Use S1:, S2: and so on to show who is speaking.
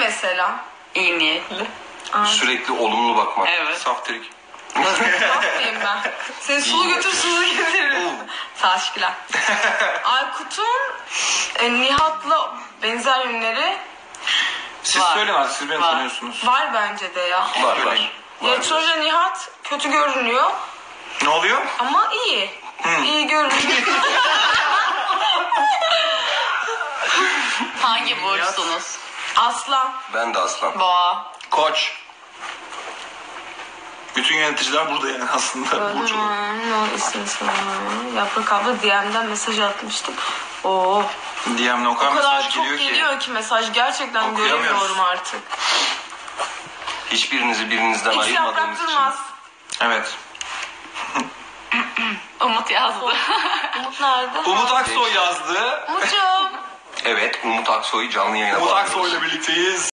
S1: Mesela.
S2: İyi niyetli.
S3: Sürekli olumlu bakmak.
S2: Evet.
S4: Saftirik.
S1: Bakmayayım ben. Seni sulu götür sulu getiririm. Taşkiler. Aykut'un e, Nihat'la benzer yönleri
S4: Siz
S2: Var.
S4: söyleyin artık siz beni
S2: Var.
S4: tanıyorsunuz.
S1: var bence de ya.
S3: Var var.
S1: Retro ile Nihat kötü görünüyor
S4: Ne oluyor?
S1: ama iyi. İyi görünüyor.
S2: Hangi burçsunuz?
S1: Aslan.
S3: Ben de aslan.
S2: Boğa.
S4: Koç. Bütün yöneticiler burada yani aslında. Burcu.
S1: Hmm, isim sana. Yaprak abla DM'den mesaj atmıştım. Oo,
S4: DM'le o kadar,
S1: o kadar
S4: mesaj
S1: çok
S4: geliyor ki.
S1: geliyor ki mesaj gerçekten
S4: Okuyamıyoruz.
S1: göremiyorum artık.
S3: Hiçbirinizi birinizden
S1: Hiç
S3: ayırmadığınız
S1: yaprak
S3: için.
S1: durmaz.
S4: Evet.
S2: Umut yazdı.
S1: Umut nerede?
S4: Umut Aksoy yazdı.
S1: Umut'cum.
S3: Evet Umut Aksoy canlı yayına
S4: Umut
S3: bağlıyoruz.
S4: Aksoy'la birlikteyiz.